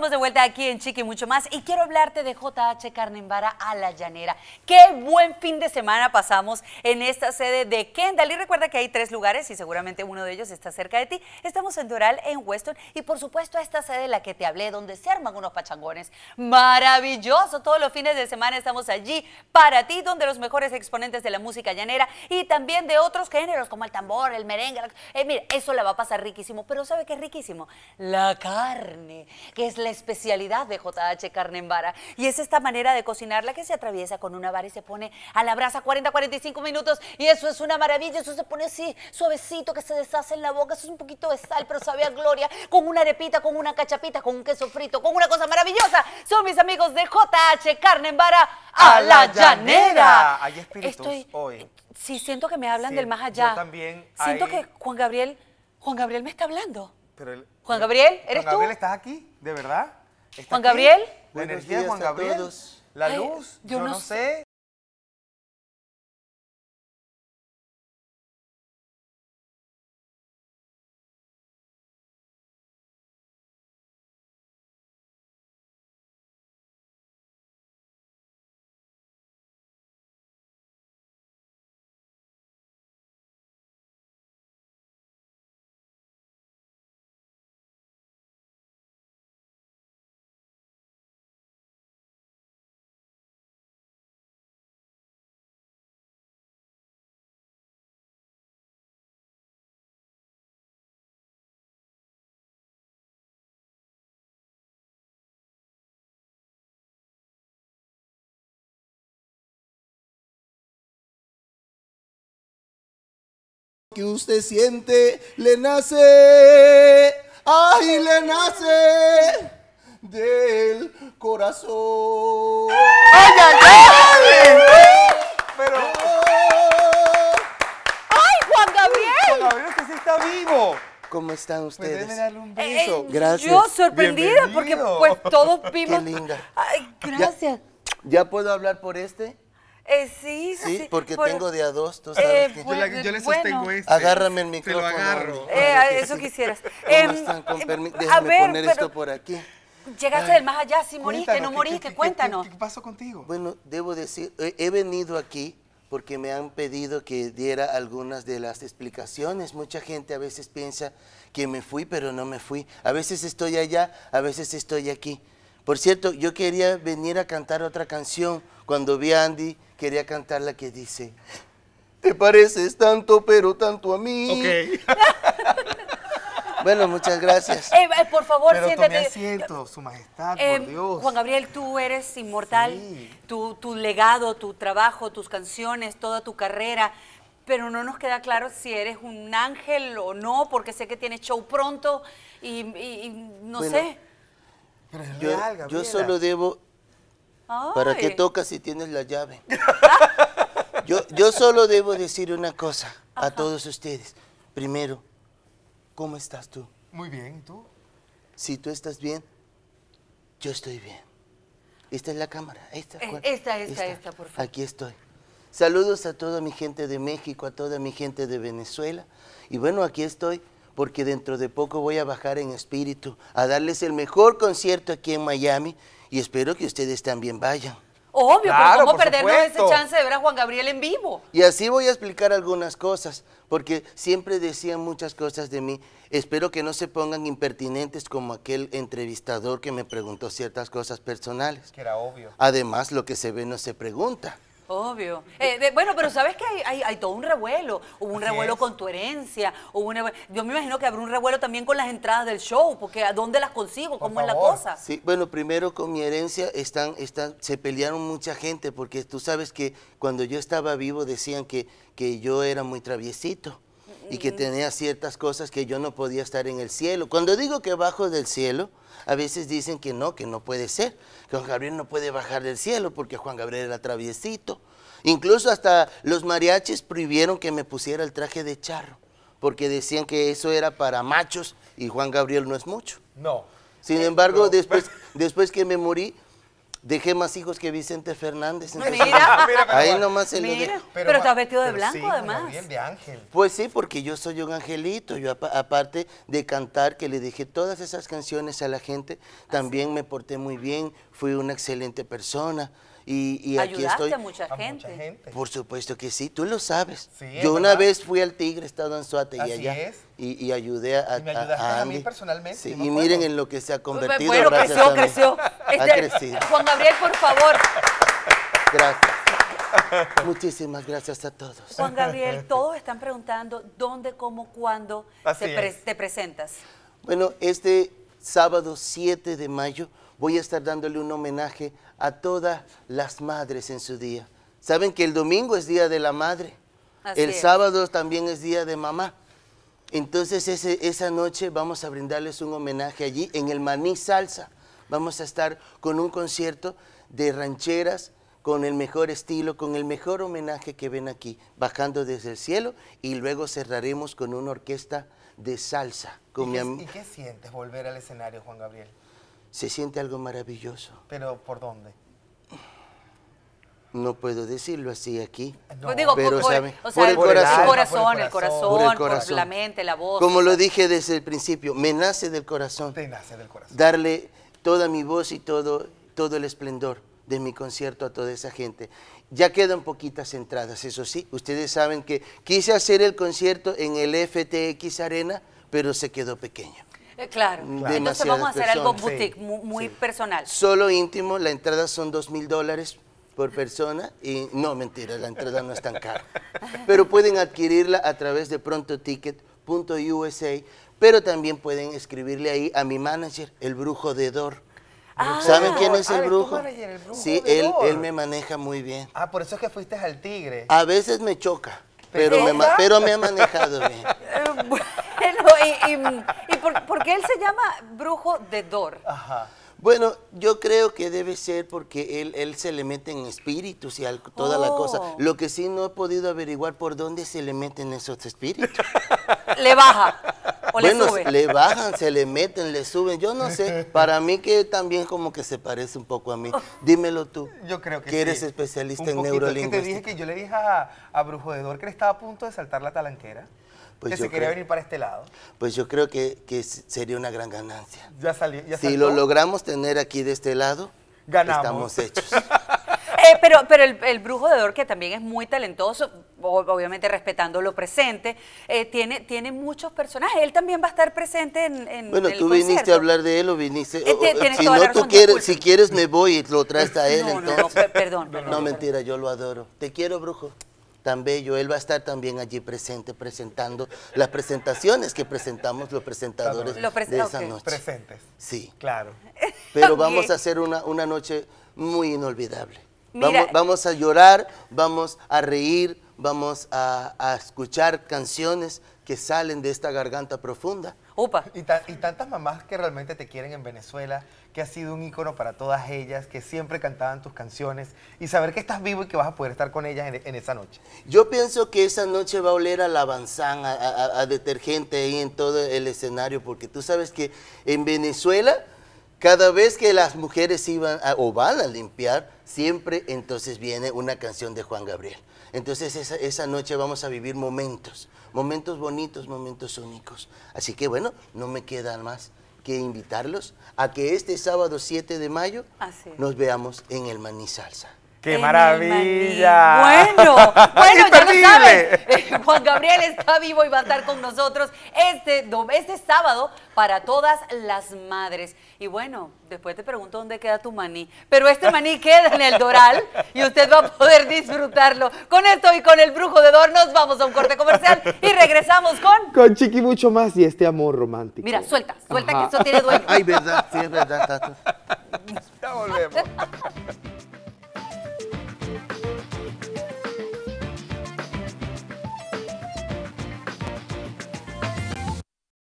estamos de vuelta aquí en Chiqui mucho más y quiero hablarte de JH Carne en Vara a la llanera. Qué buen fin de semana pasamos en esta sede de Kendall y recuerda que hay tres lugares y seguramente uno de ellos está cerca de ti. Estamos en Doral, en Weston y por supuesto esta sede de la que te hablé donde se arman unos pachangones. Maravilloso, todos los fines de semana estamos allí para ti donde los mejores exponentes de la música llanera y también de otros géneros como el tambor, el merengue. Eh, mire, eso la va a pasar riquísimo, pero ¿sabe qué es riquísimo? La carne que es la especialidad de JH Carne en Vara. Y es esta manera de cocinarla que se atraviesa con una vara y se pone a la brasa 40-45 minutos. Y eso es una maravilla, eso se pone así suavecito que se deshace en la boca. Eso es un poquito de sal, pero sabe a gloria, con una arepita, con una cachapita, con un queso frito, con una cosa maravillosa. Son mis amigos de JH Carne en Vara a, la, llanera. Hay espíritus hoy. Sí, siento que me hablan del más allá. Yo también. Siento que Juan Gabriel, Juan Gabriel me está hablando. Pero Juan Gabriel, ¿eres Juan Gabriel, ¿estás aquí? ¿De verdad? Juan Gabriel. La energía de Juan Gabriel. La luz, yo, no sé. Que usted siente le nace, ay, le nace del corazón. ¡Ay, ay, ay! Pero. ¡Ay, Juan Gabriel! Juan Gabriel, que sí está vivo. ¿Cómo están Pues ustedes? déjeme darle un Eh, beso. eh, Gracias. Yo sorprendida porque pues todos vimos. Qué linda. Ay, gracias. ¿Ya puedo hablar por este? Eh, sí, Sí, porque por- tengo de a dos, tú Eh, sabes que... Yo, la- yo le Bueno. sostengo este. Agárrame el Te lo micrófono. agarro. Eh, eso quisieras. ¿Cómo Em, están? Con eh, permi- a Déjame ver, poner pero esto por aquí. Llegaste del más allá, sí moriste, no ¿qué- moriste, qué- cuéntanos. ¿Qué, qué pasó contigo? Bueno, debo decir, he venido aquí porque me han pedido que diera algunas de las explicaciones. Mucha gente a veces piensa que me fui, pero no me fui. A veces estoy allá, a veces estoy aquí. Por cierto, yo quería venir a cantar otra canción. Cuando vi a Andy, quería cantar la que dice, te pareces tanto, pero tanto a mí. Ok. Bueno, muchas gracias. Eh, eh, por favor, Pero siéntate. tome asiento, su majestad, Eh, por Dios. Juan Gabriel, tú eres inmortal, Sí. tu, tu legado, tu trabajo, tus canciones, toda tu carrera, pero no nos queda claro si eres un ángel o no, porque sé que tienes show pronto y, y- y no Bueno, sé. Pero es Yo, real, yo solo debo ¿Para qué tocas si tienes la llave? yo, yo solo debo decir una cosa a todos ustedes. Primero, ¿cómo estás tú? Muy bien, ¿y tú? Si tú estás bien, yo estoy bien. Esta es la cámara. Esta, Eh, esta, esta, esta, por favor. Aquí estoy. Saludos a toda mi gente de México, a toda mi gente de Venezuela. Y bueno, aquí estoy porque dentro de poco voy a bajar en espíritu a darles el mejor concierto aquí en Miami y espero que ustedes también vayan. Obvio, Claro, pero ¿cómo perdernos supuesto. ese chance de ver a Juan Gabriel en vivo? Y así voy a explicar algunas cosas, porque siempre decían muchas cosas de mí. Espero que no se pongan impertinentes como aquel entrevistador que me preguntó ciertas cosas personales. Que era obvio. Además, lo que se ve no se pregunta. Obvio. Eh, de- bueno, pero sabes que hay, hay- hay todo un revuelo. Hubo un Así revuelo es. con tu herencia. Hubo un Yo me imagino que habrá un revuelo también con las entradas del show, porque ¿a dónde las consigo? Por ¿Cómo es la cosa? Sí, bueno, primero con mi herencia están, están, se pelearon mucha gente, porque tú sabes que cuando yo estaba vivo decían que, que yo era muy traviesito y que tenía ciertas cosas que yo no podía estar en el cielo. Cuando digo que bajo del cielo, a veces dicen que no, que no puede ser, que Juan Gabriel no puede bajar del cielo porque Juan Gabriel era traviesito. Incluso hasta los mariachis prohibieron que me pusiera el traje de charro, porque decían que eso era para machos y Juan Gabriel no es mucho. No. Sin embargo, después, después que me morí, Dejé más hijos que Vicente Fernández. entonces- Mira. Mira, pero Ahí nomás se Mira. dejo. Pero estás vestido de pero blanco, sí, además. Gabriel, de ángel. Pues sí, porque yo soy un angelito. Yo apa- aparte de cantar, que le dejé todas esas canciones a la gente, también me porté muy bien, fui una excelente persona. Y, y aquí Ayudaste estoy. a mucha A gente. mucha gente. Por supuesto que sí, tú lo sabes. Sí, Yo una verdad. vez fui al Tigre, estado en Suate y Así allá. es. Y, y ayudé a, Y me a- ayudaste a a mí personalmente, Sí, y miren en lo que se ha convertido. Bueno, gracias creció, a mí. creció. Ha Este, crecido. Juan Gabriel, por favor. Gracias. Muchísimas gracias a todos. Juan Gabriel, todos están preguntando dónde, cómo, cuándo pre- te presentas. Bueno, este sábado 7 de mayo voy a estar dándole un homenaje a todas las madres en su día. Saben que el domingo es Día de la Madre, Así el es. sábado también es Día de Mamá. Entonces ese- esa noche vamos a brindarles un homenaje allí en el Maní Salsa. Vamos a estar con un concierto de rancheras con el mejor estilo, con el mejor homenaje que ven aquí, bajando desde el cielo y luego cerraremos con una orquesta de salsa. Con ¿Y mi qué, am- y qué sientes volver al escenario, Juan Gabriel? Se siente algo maravilloso. ¿Pero por dónde? No puedo decirlo así aquí. No, Pues digo, pero por, sabe, o por sea, el el, corazón. el corazón, Por el corazón. Por el por corazón. la mente, la voz. Como lo dije desde el principio, me nace del corazón Te nace del corazón. darle toda mi voz y todo, todo el esplendor de mi concierto a toda esa gente. Ya quedan poquitas entradas, eso sí. Ustedes saben que quise hacer el concierto en el FTX Arena, pero se quedó pequeño. Eh, claro. Entonces Demasiadas vamos a hacer algo boutique, Sí, muy, sí. personal. Solo íntimo, la entrada son dos mil dólares por persona y no, mentira, la entrada no es tan cara. Pero pueden adquirirla a través de prontoticket.usa, pero también pueden escribirle ahí a mi manager, el brujo de Dor. Ah. ¿Saben quién es el ¿eres tu brujo? manager, el brujo sí, él, él me maneja muy bien. Ah, por eso es que fuiste al Tigre. A veces me choca, pero, ¿Te me, pero me ha manejado bien. Y, y- y por, por qué él se llama brujo de Dor? Ajá. Bueno, yo creo que debe ser porque él, él se le mete en espíritus y al- toda la cosa. Oh. Lo que sí no he podido averiguar por dónde se le meten esos espíritus. ¿Le baja o bueno, le sube? le bajan, se le meten, le suben. Yo no sé. Para mí que también como que se parece un poco a mí. Dímelo tú. Yo creo que Que eres sí. especialista Un en poquito. Es que te neurolingüística. dije que yo le dije a, a Brujo de Dor que él estaba a punto de saltar la talanquera. Pues se quería creo- venir para este lado. Pues yo creo que, que sería una gran ganancia. Ya salió. Ya Si lo logramos tener aquí de este lado, Ganamos. estamos hechos. Eh, pero pero el, el brujo de Dor, que también es muy talentoso, obviamente respetando lo presente, eh, tiene, tiene muchos personajes. Él también va a estar presente en, en Bueno, el tú viniste concierto. a hablar de él o viniste. Eh, o- si no, tú quieres, si quieres me voy y lo traes a él. No, no, no, entonces. per- perdón, No, perdón. mentira, yo lo adoro. Te quiero, brujo. Tan bello. Él va a estar también allí presente, presentando las presentaciones que presentamos los presentadores de esa noche. Presentes. Sí. Claro. Pero vamos a hacer una, una noche muy inolvidable. Mira- Vamos, vamos a llorar, vamos a reír, vamos a, a escuchar canciones que salen de esta garganta profunda. Upa. Y, ta- y tantas mamás que realmente te quieren en Venezuela, que has sido un ícono para todas ellas, que siempre cantaban tus canciones, y saber que estás vivo y que vas a poder estar con ellas en, en esa noche. Yo pienso que esa noche va a oler a lavanzán, a, a- a detergente ahí en todo el escenario, porque tú sabes que en Venezuela, cada vez que las mujeres iban a- o van a limpiar, siempre entonces viene una canción de Juan Gabriel. Entonces esa, esa noche vamos a vivir momentos, momentos bonitos, momentos únicos. Así que bueno, no me queda más que invitarlos a que este sábado 7 de mayo nos veamos en el Maní Salsa. ¡Qué maravilla! Bueno, bueno, ya lo Imperdible. saben. Eh, Juan Gabriel está vivo y va a estar con nosotros este, este sábado para todas las madres. Y bueno, después te pregunto dónde queda tu maní. Pero este maní queda en el Doral y usted va a poder disfrutarlo. Con esto y con el brujo de Dor nos vamos a un corte comercial y regresamos con... Con Chiqui mucho más y este amor romántico. Mira, suelta, suelta Ajá. que eso tiene dueño. Ay, verdad, sí, es verdad, Tato. Ya volvemos.